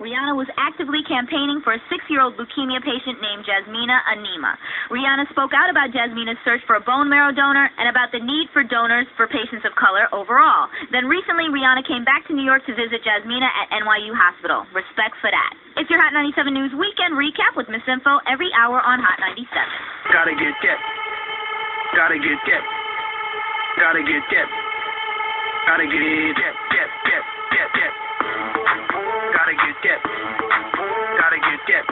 Rihanna was actively campaigning for a six-year-old leukemia patient named Jasmina Anema. Rihanna spoke out about Jasmina's search for a bone marrow donor and about the need for donors for patients of color overall. Then recently, Rihanna came back to New York to visit Jasmina at NYU Hospital. Respect for that. It's your Hot 97 News Weekend recap with Miss Info every hour on Hot 97. Gotta get get. Gotta get get. Gotta get get. Gotta get get Gotta get get.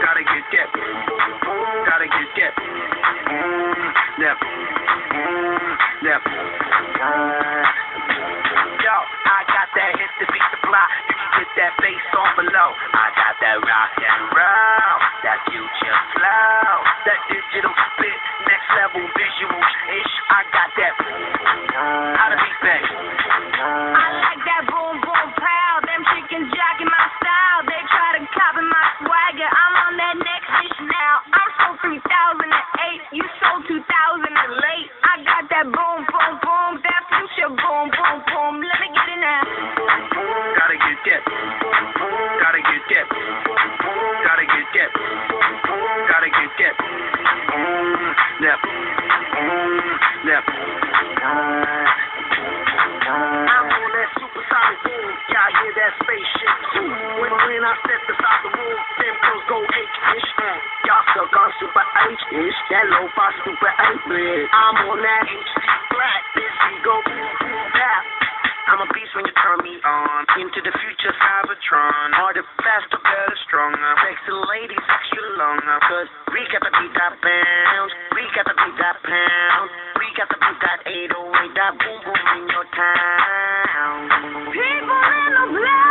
Gotta get get. Gotta get get. Yep. Yep. Super H-ish. That lo-fi super 8-bit. I'm on that black. This we go boom. I'm a beast when you turn me on. Into the future, Cybertron. Harder, faster, better, stronger. Sexy ladies, extra longer. Cause we got the beat that bounce. We got the beat that pound. We got the beat that 808. That boom boom in your town. People in the place.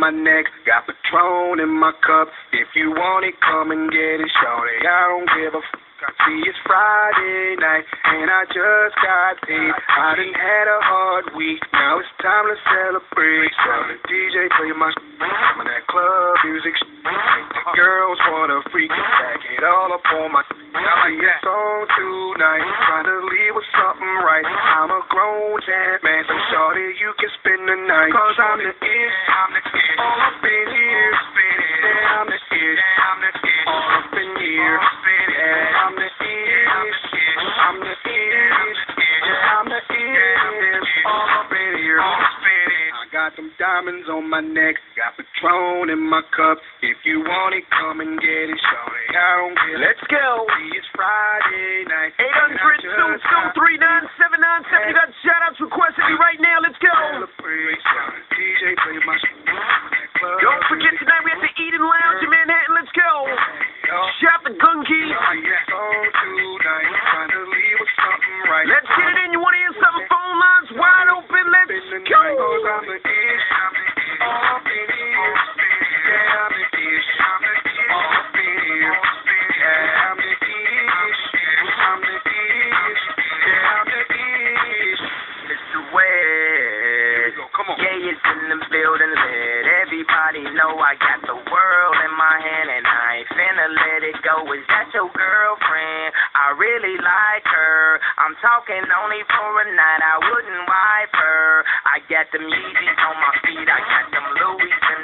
My neck, got Patron in my cup. If you want it, come and get it, shorty. I don't give a f- I see it's Friday night, and I just got paid. I done had a hard week, now it's time to celebrate. So the DJ play my some of that club music. Make the girls wanna freak, back it all up on my. I see a song tonight, trying to leave with something right. I'm a grown man, so shorty, you can spend the night. Cause I'm the ish, I'm the ish. Shorty. I don't care. Let's go. It's Friday night. 800 239 You got shout outs requested me right now. Let's go. DJ play my Don't forget tonight we have the Eden Lounge in Manhattan. Let's go. Shout the gun oh, oh, It's in the building. Let everybody know I got the world in my hand and I ain't finna let it go. Is that your girlfriend? I really like her. I'm talking only for a night. I wouldn't wipe her. I got them Yeezys on my feet. I got them Louis in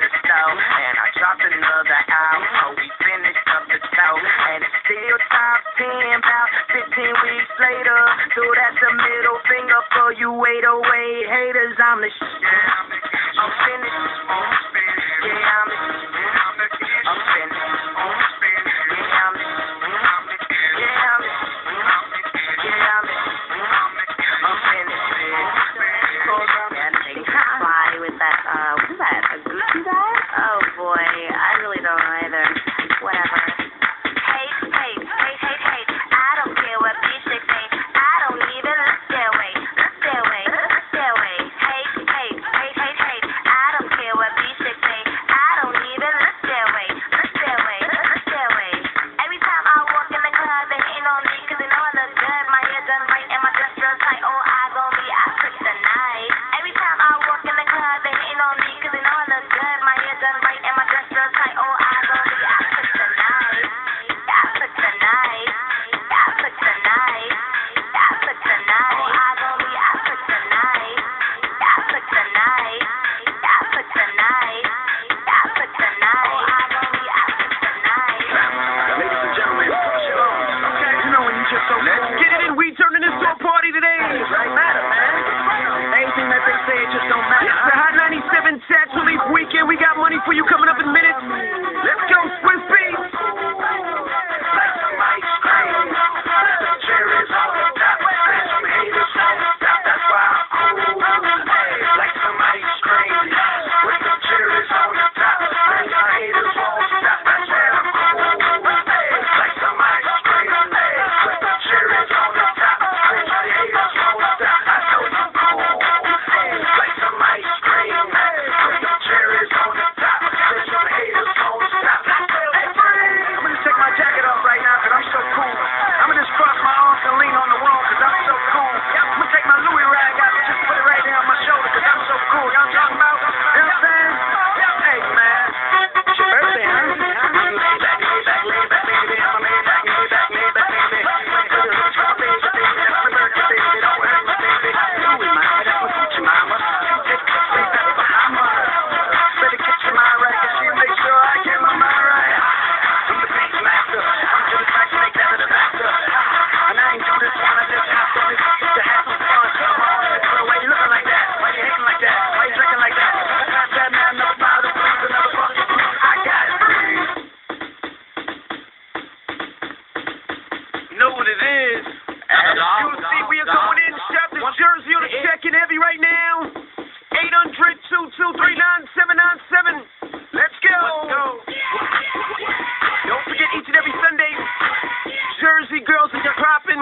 You see, we are going in. Shout the Jersey on the check-in heavy right now. 800-223-9797. Let's go. Don't forget each and every Sunday, Jersey girls are popping.